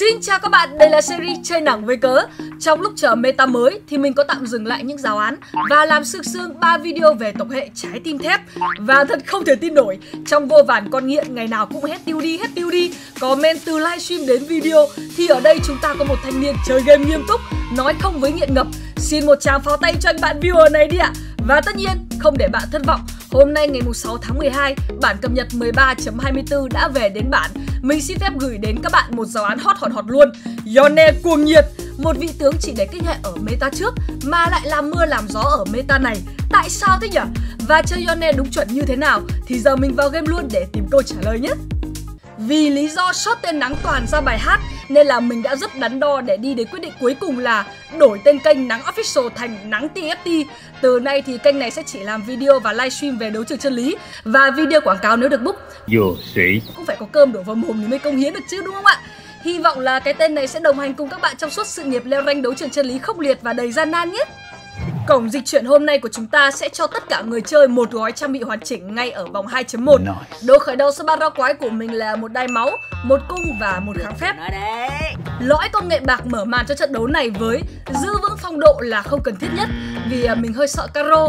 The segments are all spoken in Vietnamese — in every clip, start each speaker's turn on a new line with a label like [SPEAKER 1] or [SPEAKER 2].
[SPEAKER 1] Xin chào các bạn, đây là series chơi nặng với cớ. Trong lúc chờ meta mới thì mình có tạm dừng lại những giáo án Và làm sương sương 3 video về tộc hệ trái tim thép. Và thật không thể tin nổi Trong vô vàn con nghiện ngày nào cũng hết tiêu đi hết tiêu đi. Comment từ livestream đến video Thì ở đây chúng ta có một thanh niên chơi game nghiêm túc Nói không với nghiện ngập. Xin một tràng pháo tay cho anh bạn viewer này đi ạ. Và tất nhiên không để bạn thất vọng. Hôm nay ngày 6 tháng 12, bản cập nhật 13.24 đã về đến bản. Mình xin phép gửi đến các bạn một giáo án hot hot hot luôn. Yone cuồng nhiệt, một vị tướng chỉ để kích hệ ở meta trước mà lại làm mưa làm gió ở meta này. Tại sao thế nhỉ? Và chơi Yone đúng chuẩn như thế nào thì giờ mình vào game luôn để tìm câu trả lời nhé. Vì lý do shot tên nắng toàn ra bài hát nên là mình đã rất đắn đo để đi đến quyết định cuối cùng là đổi tên kênh Nắng Official thành Nắng TFT. Từ nay thì kênh này sẽ chỉ làm video và livestream về đấu trường chân lý và video quảng cáo nếu được book.
[SPEAKER 2] Vô sĩ.
[SPEAKER 1] Cũng phải có cơm đổ vào mồm thì mới công hiến được chứ đúng không ạ? Hy vọng là cái tên này sẽ đồng hành cùng các bạn trong suốt sự nghiệp leo rank đấu trường chân lý khốc liệt và đầy gian nan nhé. Cổng dịch chuyển hôm nay của chúng ta sẽ cho tất cả người chơi một gói trang bị hoàn chỉnh ngay ở vòng 2.1.
[SPEAKER 2] Nice.
[SPEAKER 1] Đồ khởi đầu số ba rau quái của mình là một đai máu, một cung và một kháng phép. Lõi công nghệ bạc mở màn cho trận đấu này với giữ vững phong độ là không cần thiết nhất vì à, mình hơi sợ caro.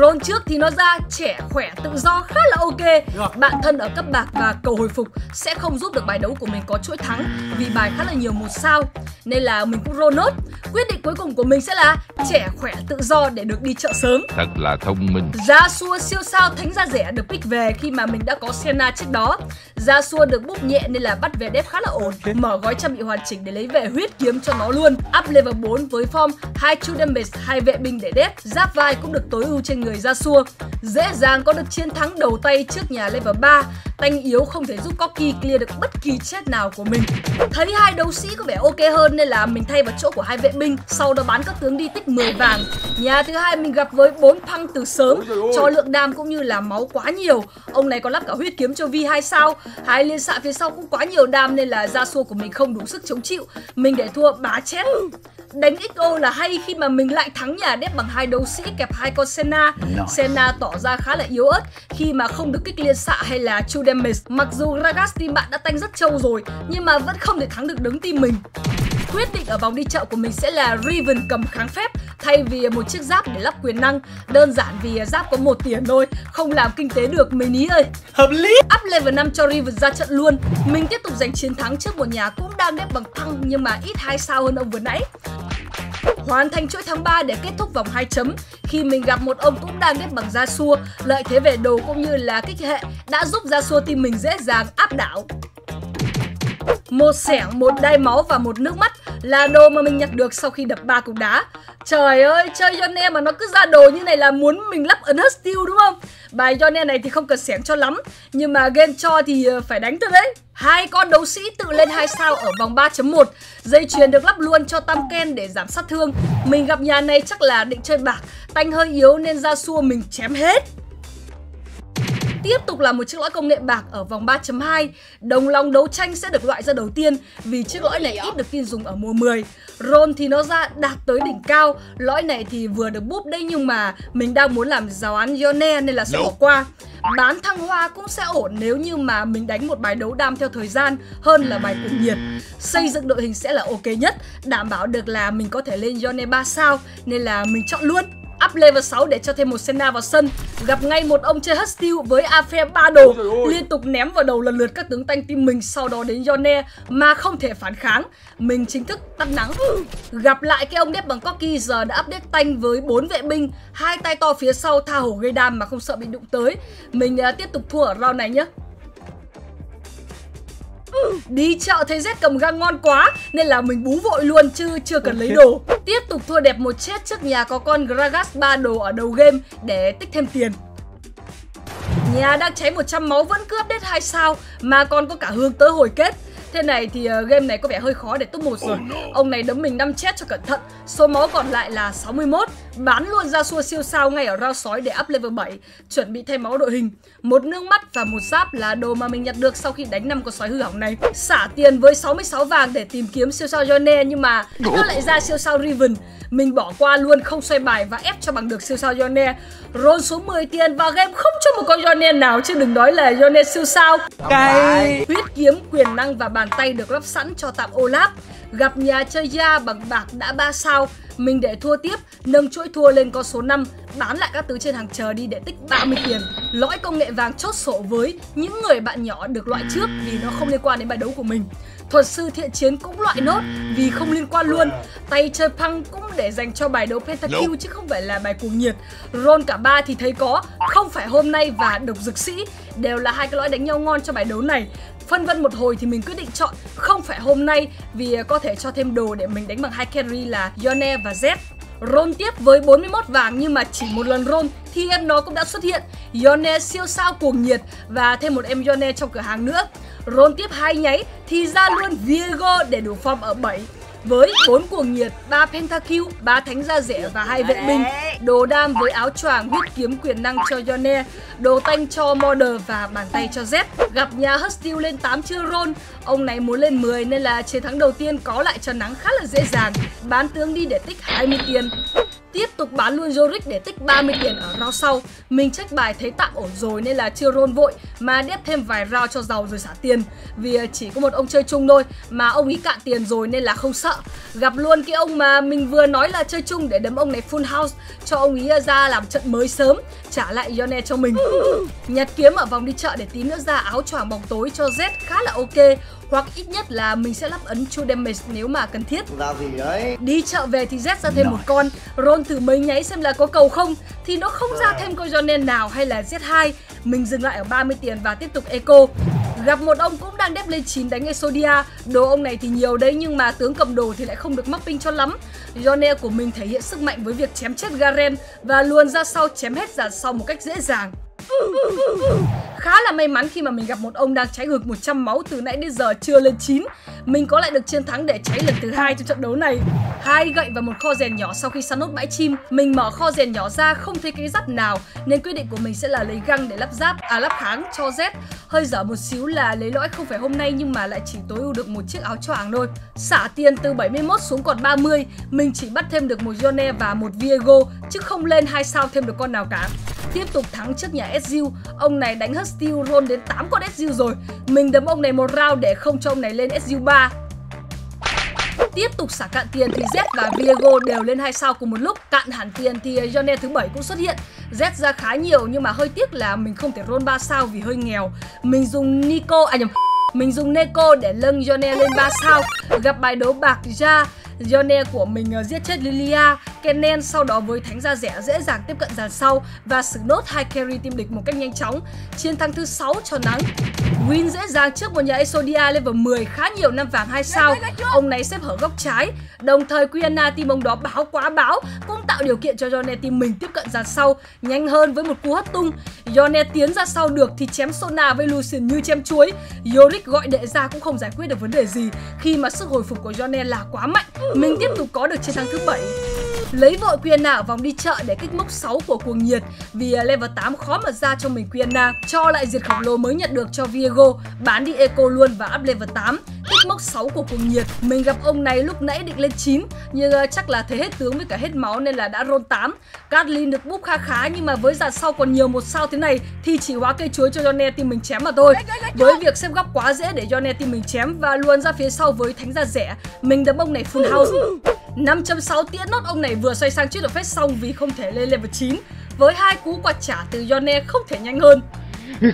[SPEAKER 1] Ron trước thì nó ra trẻ khỏe tự do khá là ok. Bạn thân ở cấp bạc và cầu hồi phục sẽ không giúp được bài đấu của mình có chuỗi thắng vì bài khá là nhiều một sao. Nên là mình cũng roll nốt. Quyết định cuối cùng của mình sẽ là trẻ khỏe tự do để được đi chợ sớm.
[SPEAKER 2] Thật là thông minh.
[SPEAKER 1] Gia xua siêu sao thánh gia rẻ được pick về khi mà mình đã có Senna trước đó. Gia xua được búp nhẹ nên là bắt về đép khá là ổn. Mở gói trang bị hoàn chỉnh để lấy về huyết kiếm cho nó luôn. Up level 4 với form hai true damage, hai vệ binh để đép. Giáp vai cũng được tối ưu trên người Gia xua. Dễ dàng có được chiến thắng đầu tay trước nhà level 3. Tanh yếu không thể giúp Corky clear được bất kỳ chết nào của mình. Thấy hai đấu sĩ có vẻ ok hơn nên là mình thay vào chỗ của hai vệ binh, sau đó bán các tướng đi tích 10 vàng. Nhà thứ hai mình gặp với bốn phăng từ sớm cho lượng đam cũng như là máu quá nhiều. Ông này còn lắp cả huyết kiếm cho Vi 2 sao. Hai liên xạ phía sau cũng quá nhiều đam nên là gia xua của mình không đủ sức chống chịu. Mình để thua bá chét. Đánh XO là hay khi mà mình lại thắng nhà đép bằng hai đấu sĩ kẹp hai con Senna. Senna tỏ ra khá là yếu ớt khi mà không được kích liên xạ hay là true damage. Mặc dù Ragas team bạn đã tanh rất trâu rồi nhưng mà vẫn không thể thắng được đứng team mình. Quyết định ở vòng đi chợ của mình sẽ là Riven cầm kháng phép thay vì một chiếc giáp để lắp quyền năng. Đơn giản vì giáp có một tiền thôi, không làm kinh tế được mấy ní ơi.
[SPEAKER 3] Hợp lý
[SPEAKER 1] Up level 5 cho Riven ra trận luôn. Mình tiếp tục giành chiến thắng trước một nhà cũng đang đép bằng thăng nhưng mà ít hai sao hơn ông vừa nãy. Hoàn thành chuỗi tháng 3 để kết thúc vòng 2 chấm khi mình gặp một ông cũng đang ghép bằng gia xua, lợi thế về đồ cũng như là kích hệ đã giúp gia xua team mình dễ dàng áp đảo. Một sẻng, một đai máu và một nước mắt là đồ mà mình nhặt được sau khi đập ba cục đá. Trời ơi, chơi Yone mà nó cứ ra đồ như này là muốn mình lắp ấn steel đúng không? Bài Yone này thì không cần xẻng cho lắm, nhưng mà game cho thì ờ, phải đánh thôi đấy. Hai con đấu sĩ tự lên 2 sao ở vòng 3.1 Dây chuyền được lắp luôn cho Tam Ken để giảm sát thương Mình gặp nhà này chắc là định chơi bạc Tanh hơi yếu nên ra xua mình chém hết Tiếp tục là một chiếc lõi công nghệ bạc ở vòng 3.2 Đồng lòng đấu tranh sẽ được loại ra đầu tiên Vì chiếc lõi này ít được tin dùng ở mùa 10 Roll thì nó ra đạt tới đỉnh cao. Lõi này thì vừa được búp đây nhưng mà Mình đang muốn làm giáo án Yone nên là sẽ bỏ qua. Bán thăng hoa cũng sẽ ổn nếu như mà mình đánh một bài đấu đam theo thời gian hơn là bài cuồng nhiệt. Xây dựng đội hình sẽ là ok nhất, đảm bảo được là mình có thể lên Yone 3 sao nên là mình chọn luôn. Up level 6 để cho thêm một Senna vào sân. Gặp ngay một ông chơi Hustil với Afe 3 đồ. Liên tục ném vào đầu lần lượt các tướng tanh team mình Sau đó đến Yone mà không thể phản kháng. Mình chính thức tắt nắng. Gặp lại cái ông đép bằng Corky giờ đã update tanh với bốn vệ binh hai tay to phía sau tha hổ gây đam mà không sợ bị đụng tới. Mình uh, tiếp tục thua ở round này nhé Đi chợ thấy Z cầm găng ngon quá Nên là mình bú vội luôn chứ chưa cần lấy đồ. Tiếp tục thua đẹp một chết trước nhà có con Gragas 3 đồ ở đầu game Để tích thêm tiền. Nhà đang cháy 100 máu vẫn cứ update 2 sao Mà còn có cả hướng tới hồi kết Thế này thì uh, game này có vẻ hơi khó để top 1 rồi. Ông này đấm mình 5 chết cho cẩn thận. Số máu còn lại là 61 Bán luôn ra xua siêu sao ngay ở round sói để up level 7 Chuẩn bị thay máu đội hình. Một nước mắt và một giáp là đồ mà mình nhặt được sau khi đánh năm con sói hư hỏng này. Xả tiền với 66 vàng để tìm kiếm siêu sao Yone Nhưng mà nó lại ra siêu sao Riven Mình bỏ qua luôn không xoay bài và ép cho bằng được siêu sao Yone. Roll số 10 tiền và game không cho một con Yone nào chứ đừng nói là Yone siêu sao.
[SPEAKER 3] Cái
[SPEAKER 1] Huyết kiếm, quyền năng và bàn tay được lắp sẵn cho tạm Olaf. Gặp nhà chơi ya bằng bạc đã 3 sao. Mình để thua tiếp, nâng chuỗi thua lên con số 5, bán lại các thứ trên hàng chờ đi để tích 30 tiền. Lõi công nghệ vàng chốt sổ với những người bạn nhỏ được loại trước vì nó không liên quan đến bài đấu của mình. Thuật sư thiện chiến cũng loại nốt vì không liên quan luôn. Tay chơi păng cũng để dành cho bài đấu Pentakill chứ không phải là bài cuồng nhiệt. Roll cả ba thì thấy có, không phải hôm nay và độc dược sĩ đều là hai cái lõi đánh nhau ngon cho bài đấu này. Phân vân một hồi thì mình quyết định chọn không phải hôm nay vì có thể cho thêm đồ để mình đánh bằng hai carry là Yone và Z. Roll tiếp với 41 vàng nhưng mà chỉ một lần roll thì em nó cũng đã xuất hiện Yone siêu sao cuồng nhiệt và thêm một em Yone trong cửa hàng nữa. Roll tiếp hai nháy thì ra luôn Viego để đủ form ở 7 với 4 cuồng nhiệt, 3 pentakill, 3 thánh da rẻ và hai vệ binh. Đồ đam với áo choàng, huyết kiếm quyền năng cho Yone, đồ tanh cho Modder và bàn tay cho Z. Gặp nhà Hustil lên 8 chưa roll, ông này muốn lên 10 nên là chiến thắng đầu tiên có lại cho nắng khá là dễ dàng. Bán tướng đi để tích 20 tiền tiếp tục bán luôn Yorick để tích 30 tiền ở round sau. Mình check bài thấy tạm ổn rồi nên là chưa roll vội, mà đép thêm vài round cho giàu rồi xả tiền. Vì à, chỉ có một ông chơi chung thôi, mà ông ý cạn tiền rồi nên là không sợ. Gặp luôn cái ông mà mình vừa nói là chơi chung để đấm ông này full house, cho ông ý à, ra làm trận mới sớm, trả lại Yone cho mình. Nhặt kiếm ở vòng đi chợ để tí nữa ra áo choàng bóng tối cho Z khá là ok hoặc ít nhất là mình sẽ lắp ấn true damage nếu mà cần thiết.
[SPEAKER 3] ra gì đấy?
[SPEAKER 1] Đi chợ về thì Z ra thêm một con. Roll thử mấy nháy xem là có cầu không. Thì nó không ra thêm con Jonen nào hay là Z2 Mình dừng lại ở 30 tiền và tiếp tục eco. Gặp một ông cũng đang đép lên 9 đánh Exodia. Đồ ông này thì nhiều đấy nhưng mà tướng cầm đồ thì lại không được mapping cho lắm. Yone của mình thể hiện sức mạnh với việc chém chết Garen Và luồn ra sau chém hết dàn sau một cách dễ dàng Khá là may mắn khi mà mình gặp một ông đang cháy ngược 100 máu từ nãy đến giờ chưa lên 9 Mình có lại được chiến thắng để cháy lần thứ hai trong trận đấu này. Hai gậy và một kho rèn nhỏ sau khi săn nốt bãi chim. Mình mở kho rèn nhỏ ra không thấy cái giáp nào Nên quyết định của mình sẽ là lấy găng để lắp giáp, à lắp kháng cho Z. Hơi dở một xíu là lấy lõi không phải hôm nay nhưng mà lại chỉ tối ưu được một chiếc áo choàng thôi Xả tiền từ 71 xuống còn 30 Mình chỉ bắt thêm được một Yone và một Viego Chứ không lên hai sao thêm được con nào cả tiếp tục thắng trước nhà SU, Ông này đánh Hustil roll đến 8 con SU rồi. Mình đấm ông này một round để không cho ông này lên SU 3. Tiếp tục xả cạn tiền thì Z và Viego đều lên hai sao cùng một lúc. Cạn hẳn tiền thì Yone thứ bảy cũng xuất hiện. Z ra khá nhiều nhưng mà hơi tiếc là mình không thể roll 3 sao vì hơi nghèo. Mình dùng Nico à nhầm, mình dùng Neko để lâng Yone lên 3 sao Gặp bài đấu bạc ra Yone của mình uh, giết chết Lilia. Kennen sau đó với thánh da rẻ dễ dàng tiếp cận dàn sau và xử nốt hai carry team địch một cách nhanh chóng. Chiến thắng thứ 6 cho nắng. Win dễ dàng trước một nhà Exodia level 10 khá nhiều năm vàng 2 sao. Ông này xếp ở góc trái. Đồng thời Quiana team ông đó báo quá báo Cũng tạo điều kiện cho Yone team mình tiếp cận dàn sau Nhanh hơn với một cú hất tung. Yone tiến ra sau được thì chém Sona với Lucian như chém chuối. Yorick gọi đệ ra cũng không giải quyết được vấn đề gì. Khi mà sức hồi phục của Yone là quá mạnh mình tiếp tục có được chiến thắng thứ bảy. Lấy vội Quiana ở vòng đi chợ để kích mốc 6 của cuồng nhiệt. Vì à, level 8 khó mà ra cho mình Quiana Cho lại diệt khổng lồ mới nhận được cho Viego Bán đi Eco luôn và up level 8 Kích mốc 6 của cuồng nhiệt. Mình gặp ông này lúc nãy định lên 9 Nhưng uh, chắc là thấy hết tướng với cả hết máu nên là đã roll 8 Kathleen được búp khá khá nhưng mà với dàn sau còn nhiều một sao thế này Thì chỉ hóa cây chuối cho Yone team mình chém mà thôi. Với việc xếp góc quá dễ để Yone team mình chém Và luôn ra phía sau với thánh da rẻ Mình đấm ông này full house 5.6 tiễn nốt ông này vừa xoay sang chiếc được phép xong vì không thể lên level 9 Với hai cú quạt trả từ Yone không thể nhanh hơn.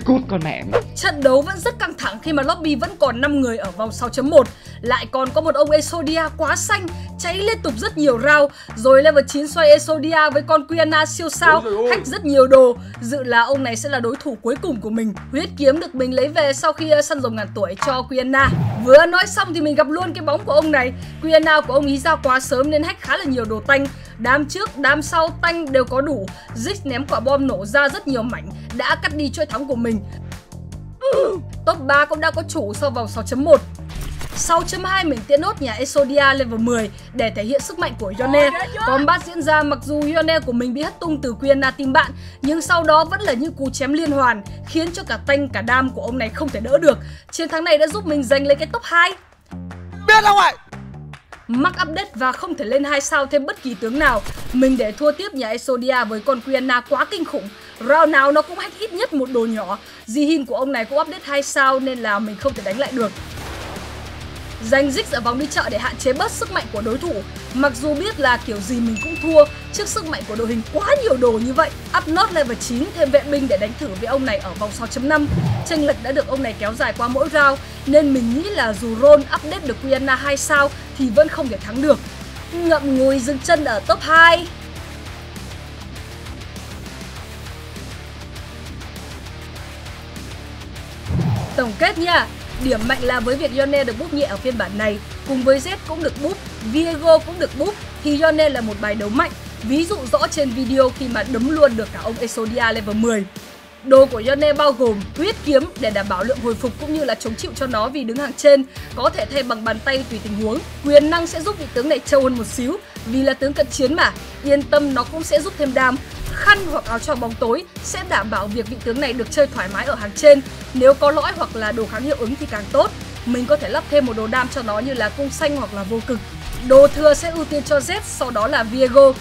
[SPEAKER 3] Cút con mẹ.
[SPEAKER 1] Trận đấu vẫn rất căng thẳng khi mà lobby vẫn còn 5 người ở vòng 6.1 Lại còn có một ông Exodia quá xanh cháy liên tục rất nhiều round Rồi level 9 xoay Exodia với con Quiana siêu sao hack rất nhiều đồ. Dự là ông này sẽ là đối thủ cuối cùng của mình. Huyết kiếm được mình lấy về sau khi uh, săn rồng ngàn tuổi cho Quiana. Vừa nói xong thì mình gặp luôn cái bóng của ông này. Quiana của ông ý ra quá sớm nên hack khá là nhiều đồ tanh Đám trước, đám sau tanh đều có đủ Zix ném quả bom nổ ra rất nhiều mảnh Đã cắt đi chuỗi thắng của mình Top 3 cũng đã có chủ sau vòng 6.1 6.2 mình tiễn nốt nhà Exodia level 10 để thể hiện sức mạnh của Yone. Combat diễn ra mặc dù Yone của mình bị hất tung từ Quiana team bạn nhưng sau đó vẫn là những cú chém liên hoàn khiến cho cả tanh cả đam của ông này không thể đỡ được. Chiến thắng này đã giúp mình giành lấy cái top 2.
[SPEAKER 3] Biết không ạ?
[SPEAKER 1] Mắc update và không thể lên 2 sao thêm bất kỳ tướng nào. Mình để thua tiếp nhà Exodia với con Quiana quá kinh khủng. Round nào nó cũng hack ít nhất một đồ nhỏ. Zihin của ông này cũng update 2 sao nên là mình không thể đánh lại được. Giành dích ở vòng đi chợ để hạn chế bớt sức mạnh của đối thủ Mặc dù biết là kiểu gì mình cũng thua, trước sức mạnh của đội hình quá nhiều đồ như vậy, Up nốt level 9 thêm vệ binh để đánh thử với ông này ở vòng 6.5 Tranh lệch đã được ông này kéo dài qua mỗi round nên mình nghĩ là dù Ron update được Quiana 2 sao thì vẫn không thể thắng được Ngậm ngùi dừng chân ở top 2 Tổng kết nha, Điểm mạnh là với việc Yone được búp nhẹ ở phiên bản này, cùng với Z cũng được búp, Viego cũng được búp, thì Yone là một bài đấu mạnh. Ví dụ rõ trên video khi mà đấm luôn được cả ông Exodia level 10. Đồ của Yone bao gồm huyết kiếm để đảm bảo lượng hồi phục cũng như là chống chịu cho nó vì đứng hàng trên, có thể thay bằng bàn tay tùy tình huống. Quyền năng sẽ giúp vị tướng này trâu hơn một xíu, vì là tướng cận chiến mà, yên tâm nó cũng sẽ giúp thêm đam. Khăn hoặc áo choàng bóng tối sẽ đảm bảo việc vị tướng này được chơi thoải mái ở hàng trên. Nếu có lõi hoặc là đồ kháng hiệu ứng thì càng tốt. Mình có thể lắp thêm một đồ đam cho nó như là cung xanh hoặc là vô cực. Đồ thừa sẽ ưu tiên cho Z, sau đó là Viego.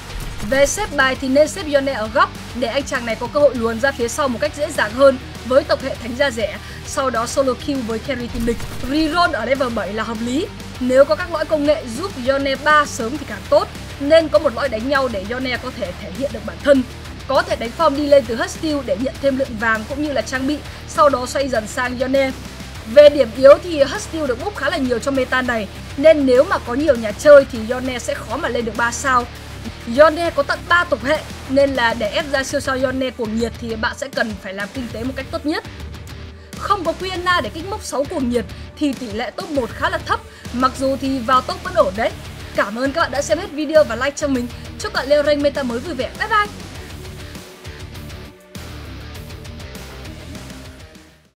[SPEAKER 1] Về xếp bài thì nên xếp Yone ở góc để anh chàng này có cơ hội luồn ra phía sau một cách dễ dàng hơn với tộc hệ thánh gia rẻ, sau đó solo kill với carry team địch. Reroll ở level 7 là hợp lý. Nếu có các lõi công nghệ giúp Yone 3 sớm thì càng tốt, nên có một lõi đánh nhau để Yone có thể thể hiện được bản thân. Có thể đánh form đi lên từ Hustile để nhận thêm lượng vàng cũng như là trang bị, sau đó xoay dần sang Yone. Về điểm yếu thì Hustle được búp khá là nhiều trong meta này, nên nếu mà có nhiều nhà chơi thì Yone sẽ khó mà lên được 3 sao. Yone có tận 3 tục hệ nên là để ép ra siêu sao Yone cuồng nhiệt thì bạn sẽ cần phải làm kinh tế một cách tốt nhất. Không có Quiena để kích mốc 6 cuồng nhiệt thì tỷ lệ top 1 khá là thấp, mặc dù thì vào top vẫn ổn đấy. Cảm ơn các bạn đã xem hết video và like cho mình. Chúc bạn leo rank meta mới vui vẻ. Bye bye!